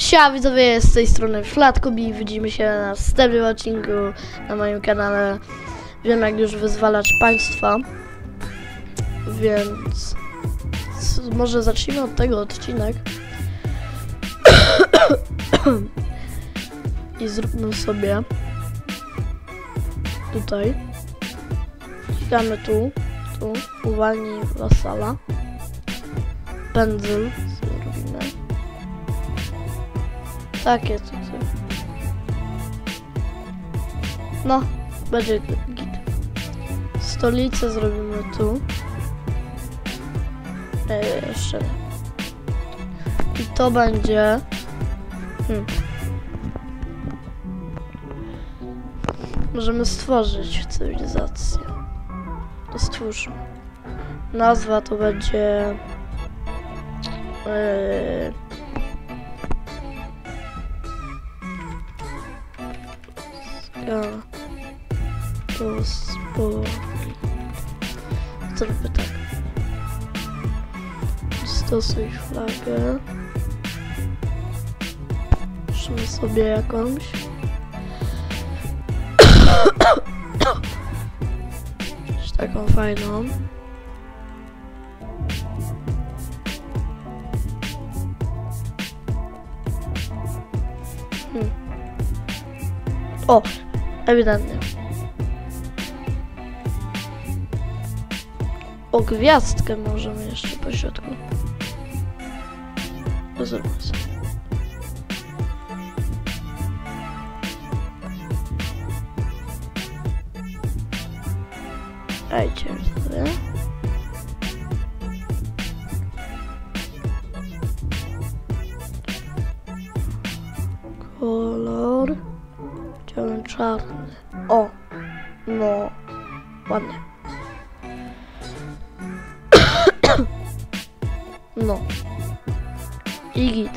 Siema widzowie, z tej strony Flatkubi widzimy się na następnym odcinku na moim kanale. Wiem jak już wyzwalać państwa, więc może zacznijmy od tego odcinek. I zróbmy sobie tutaj. Klikamy tu, tu, uwalnij wasala. Pędzel Takie tutaj. No, będzie git. Stolicę zrobimy tu. E, jeszcze. I to będzie... Hmm. Możemy stworzyć cywilizację. To stwórzmy. Nazwa to będzie... Yy... Ja pozwoli. Zróbmy tak. Stosuj flagę. Musimy sobie. Jakąś taką fajną. Hmm. O, gwiazdkę możemy jeszcze po środku. To Zróbmy sobie. Dajcie sobie. Chciałem czarny. O! No. Ładnie. No. I git.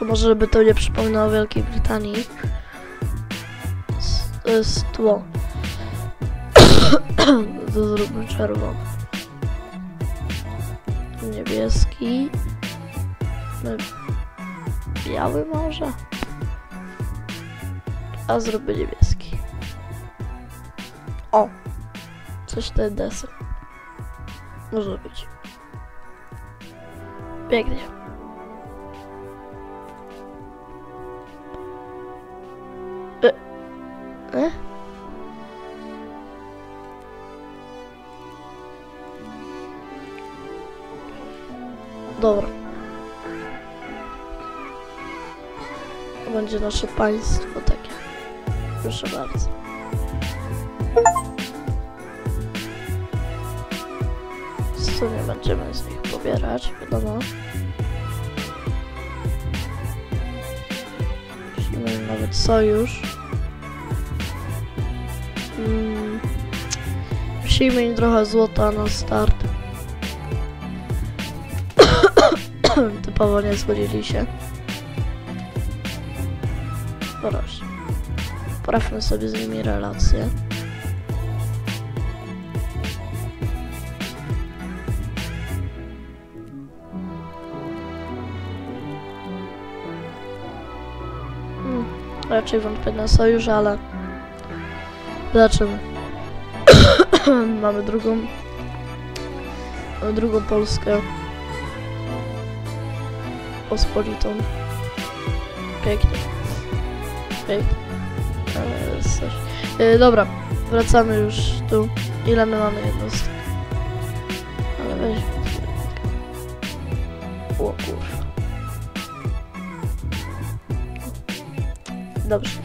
Może, żeby to nie przypominało Wielkiej Brytanii. To jest tło. to zróbmy czerwony. Niebieski. Biały może? A zrobię niebieski. O! Coś ten deser. Może być. Pięknie. E? E? Dobra. To będzie nasze państwo. Proszę bardzo. Co nie będziemy z nich pobierać, wiadomo. Musimy nawet sojusz. Mm. Musimy im trochę złota na start. Typowo nie zgodzili się. Poprawmy sobie z nimi relacje. Hmm, raczej wątpię na sojusz, ale zobaczymy. mamy drugą drugą Polskę pospolitą. Pięknie. Pięknie. Ale dobra, wracamy już tu. Ile my mamy jednostek? Ale weź. O kurwa. Dobrze.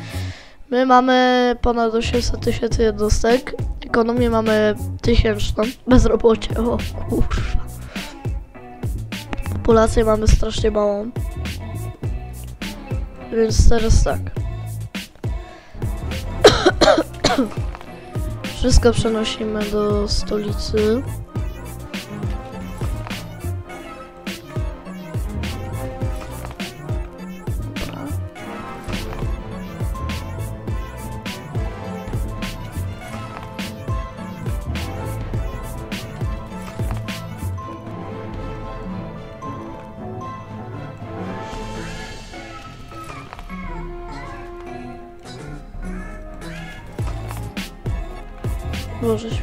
My mamy ponad 800 tysięcy jednostek. Ekonomię mamy tysięczną. Bezrobocie. O kurwa. Populację mamy strasznie małą. Więc teraz tak. Wszystko przenosimy do stolicy.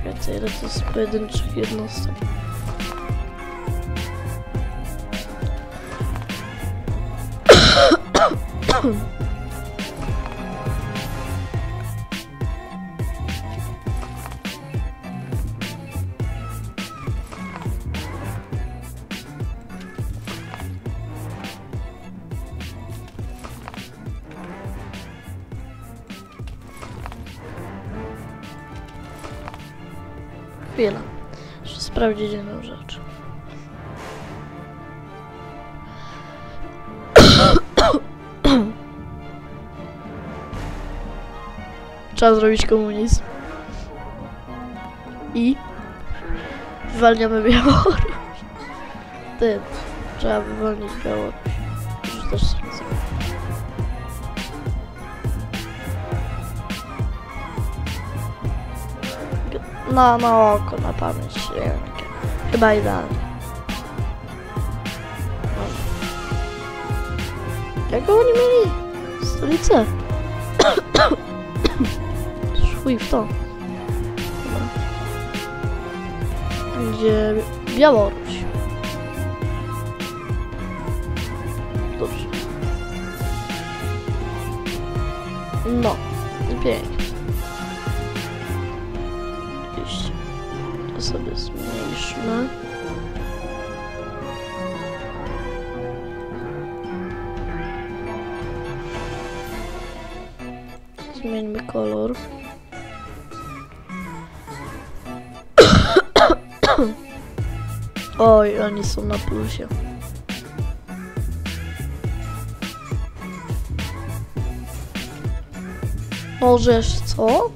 Boże święty, ile to jest pojedynczych jednostek. Sprawdzić jedną rzecz. Trzeba zrobić komunizm. I wywalniamy Białoruś. Ty, trzeba wywolnić Białoruś. Już też zrobi. No, na oko, na pamięć. nie wiem, Dobra. Jaką oni mieli? Stolicę? Szwój w to. Gdzie Białoruś. Dobrze. No, pięknie. Sobie zmniejszmy. Zmieńmy kolor. Oj, oni są na plusie. Możesz co?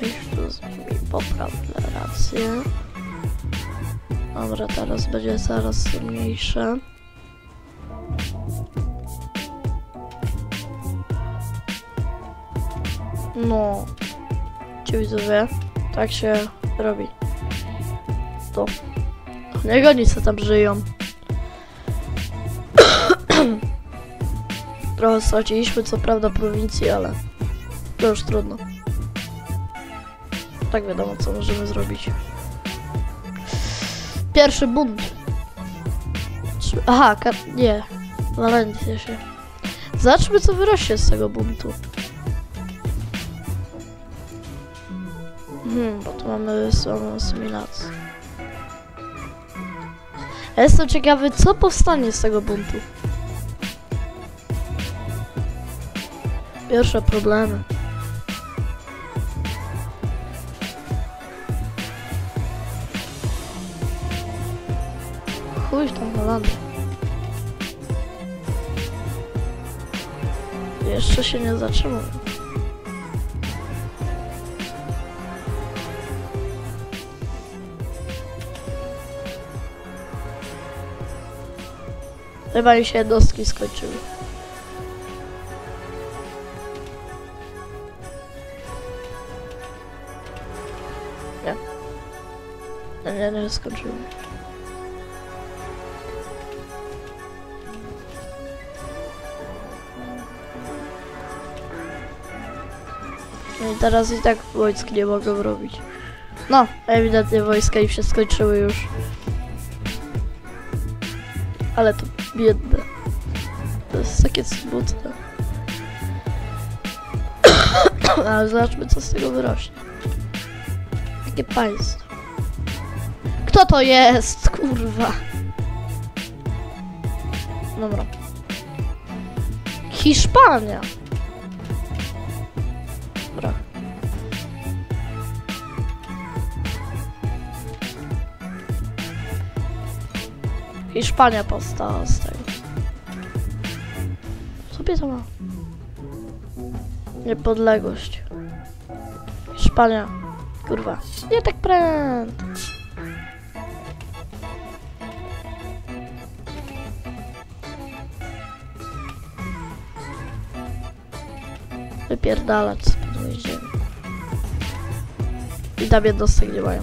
Weź tu z nimi popraw rację. Dobra, teraz będzie zaraz mniejsze. No. Ci widzowie, tak się robi. To. Niech oni co tam żyją. Trochę straciliśmy co prawda prowincji, ale to już trudno. Tak wiadomo co możemy zrobić. Pierwszy bunt. Aha, nie. Walencja się. Zobaczmy co wyrośnie z tego buntu. Hmm, bo tu mamy słabą asymilację. Ja jestem ciekawy, co powstanie z tego buntu. Pierwsze problemy. Chuj w tą Holandię. Jeszcze się nie zatrzymał. Chyba mi się jednostki skończyły. Nie, nie, nie skończyły. I teraz i tak wojsk nie mogą robić. No, ewidentnie wojska im się skończyły już. Ale to biedne. To jest takie smutne. Ale zobaczmy, co z tego wyrośnie. Jakie państwo. Kto to jest? Kurwa. Dobra. Hiszpania. Hiszpania powstała z tego. Sobie to ma. Niepodległość. Hiszpania. Kurwa. Nie tak prędko. Wypierdalać z pod mojej ziemi. I tam jednostek nie mają.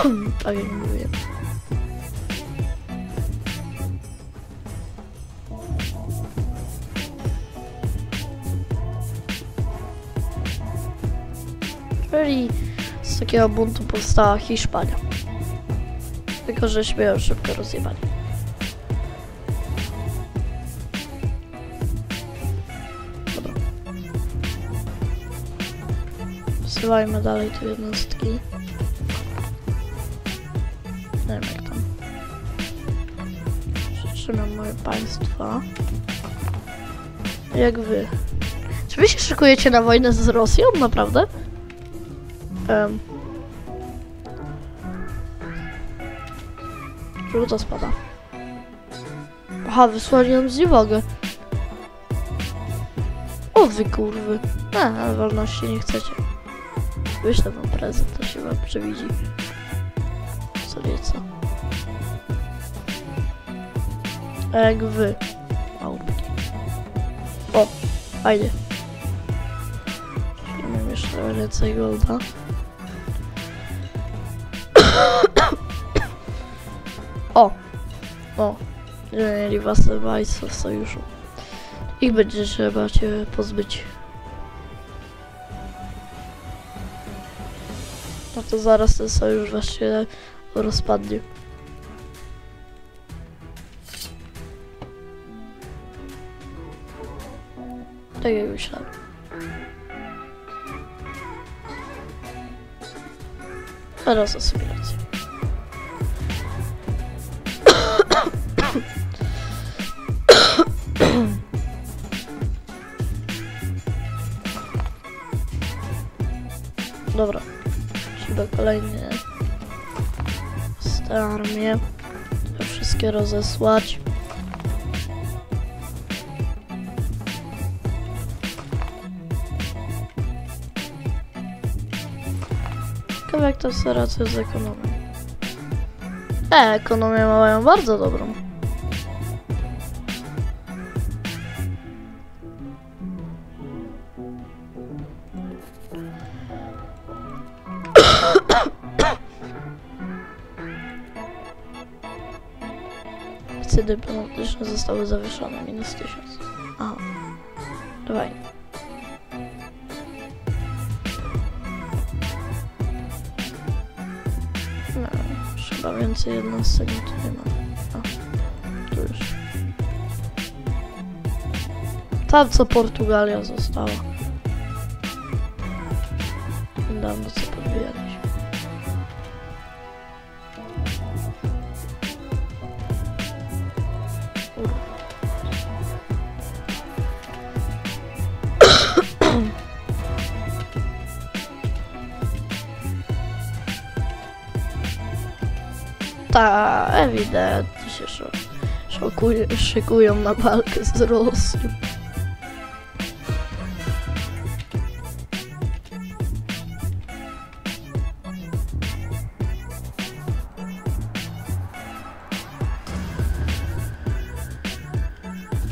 Tak Prawie mówię. Czyli z takiego buntu powstała Hiszpania. Tylko, żeśmy ją szybko rozjebali. Dobra. Wsyłajmy dalej tu jednostki. Państwa. Jak wy? Czy wy się szykujecie na wojnę z Rosją? Naprawdę? Um. Żółta spada. Aha, wysłali nam zniewogę. O wy kurwy. A, ale wolności nie chcecie. Wyślę wam prezent, to się wam przewidzi. Co nieco. A jak wy. O, fajnie. Mam jeszcze więcej golda. O! O! Mieli własne państwo w sojuszu. Ich będzie trzeba cię pozbyć. No to zaraz ten sojusz właśnie rozpadnie. Jak myślałem. Teraz asymilacja. Dobra. Te armie te wszystkie rozesłać. Ciekawe jak to sobie rację z ekonomią. E, ekonomię mają bardzo dobrą. Akcje dyplomatyczne zostały zawieszone. Minus 1000. chyba więcej jednostek tu nie ma. A, tu już. Tam co Portugalia została. Niedawno co podbijaliśmy. Ta, ewidentnie się szok, szokuje, szykują na walkę z Rosją.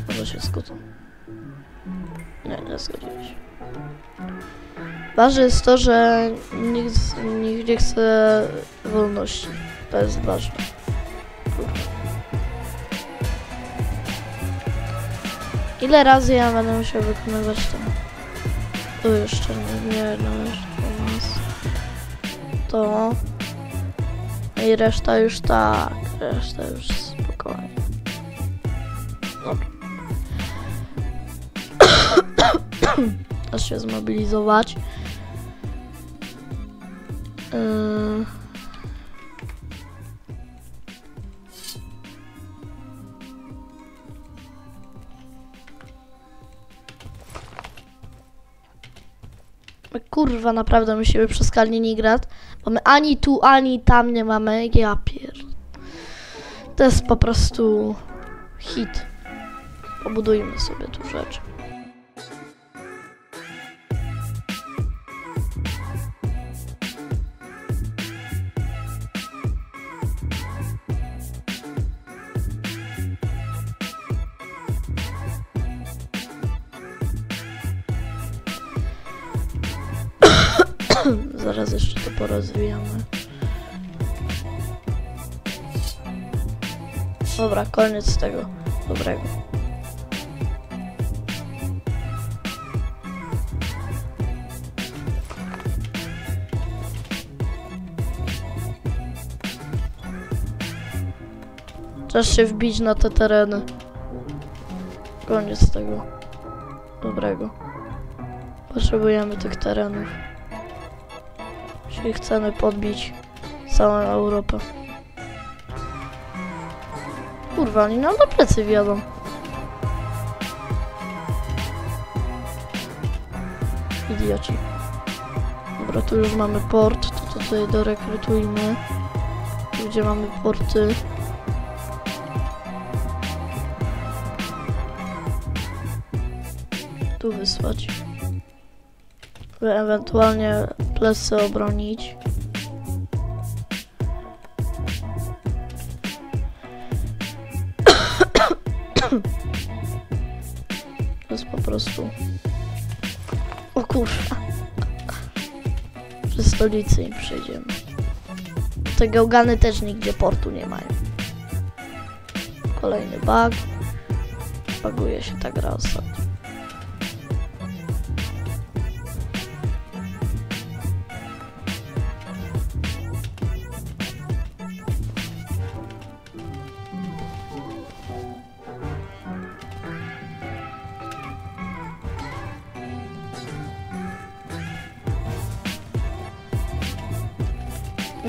Może się zgodzą. Nie, nie zgodzili się. Ważne jest to, że nikt, nikt nie chce wolności. To jest ważne. Ile razy ja będę musiał wykonywać to? Tu jeszcze nie, nie jeszcze u nas. To. I reszta już tak. Reszta już spokojnie. Dobra. Teraz się zmobilizować. Yy. Kurwa, naprawdę musimy przez Kaliningrad, bo my ani tu, ani tam nie mamy. Ja pier... To jest po prostu hit. Pobudujmy sobie tu rzeczy. zaraz jeszcze to porozwijamy. Dobra, koniec tego dobrego. Czas się wbić na te tereny. Koniec tego dobrego. Potrzebujemy tych terenów. Jeśli chcemy podbić całą Europę. Kurwa, oni nam na plecy wjadą. Idioci. Dobra, tu już mamy port, to tutaj dorekrutujmy. Tu, Gdzie mamy porty. Tu wysłać. By ewentualnie plecy obronić. To jest po prostu... O kurwa. Przez stolicę im przejdziemy. Te gałgany też nigdzie portu nie mają. Kolejny bug. Baguje się ta gra.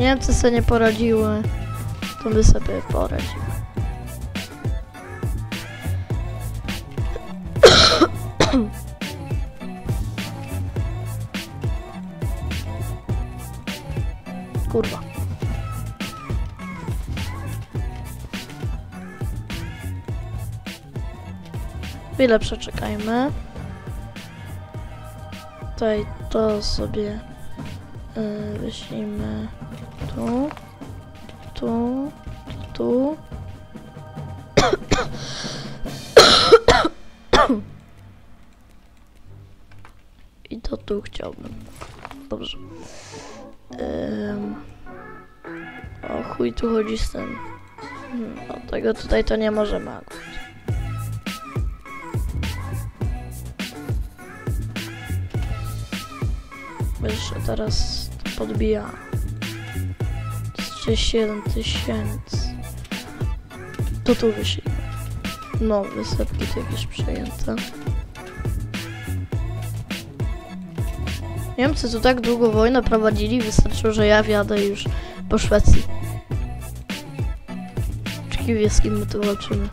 Niemcy sobie nie poradziły, to my sobie poradzimy. Kurwa. Chwilę przeczekajmy. Tutaj to sobie yy, wyślijmy tu, tu, tu. I to tu chciałbym. Dobrze. Ym. O chuj tu chodzi z tym. No tego tutaj to nie możemy akurat. Jeszcze teraz podbija. 37 tysięcy. To tu wyślimy. No, wysepki to jakieś przejęte. Niemcy tu tak długo wojnę prowadzili, wystarczyło, że ja wjadę już po Szwecji. Czekaj, z kim my tu walczymy.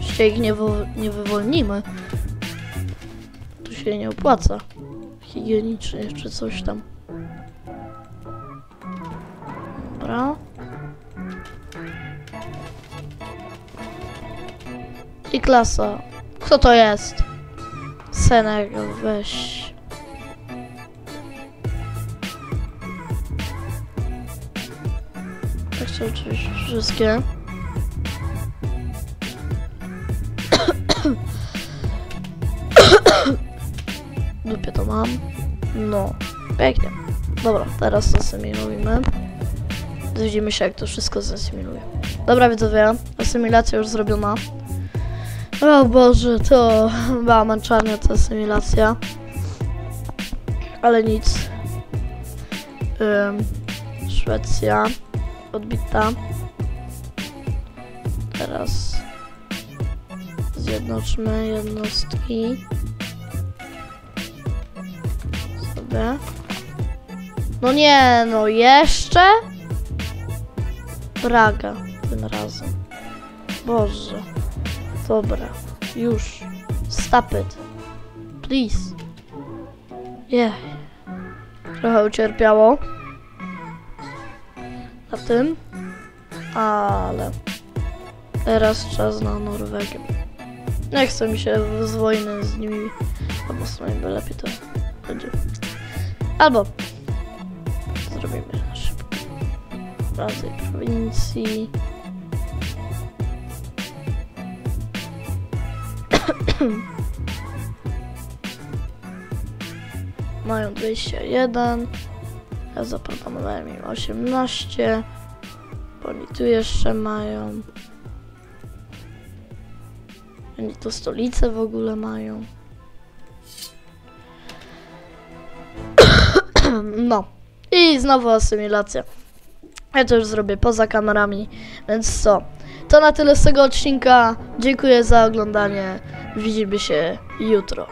Jeśli ich nie, nie wywolnimy, to się nie opłaca. Higienicznie czy coś tam. Dobra. I klasa. Kto to jest? Senegal, weź. Tak chcę oczywiście wszystkie. Mam. No, pięknie. Dobra, teraz zasymilujmy. Widzimy się, jak to wszystko zasymiluje. Dobra, widzowie, asymilacja już zrobiona. O Boże, to była męczarnia ta asymilacja. Ale nic. Ym, Szwecja odbita. Teraz zjednoczmy jednostki. No nie, no jeszcze? Praga tym razem. Boże. Dobra. Już. Stop it. Please. Yeah. Trochę ucierpiało. Na tym. Ale. Teraz czas na Norwegię. Nie chce mi się z wojny z nimi. Albo z nimi lepiej to będzie. Albo zrobimy na szybko. Razy prowincji. Mają 21. Ja zaproponowałem im 18. Bo oni tu jeszcze mają. Oni tu stolicę w ogóle mają. No. i znowu asymilacja. Ja to już zrobię poza kamerami, więc co? To na tyle z tego odcinka. Dziękuję za oglądanie. Widzimy się jutro.